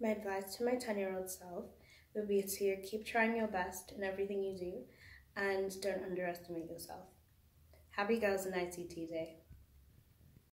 My advice to my 10 year old self would be to keep trying your best in everything you do and don't underestimate yourself. Happy Girls in ICT Day.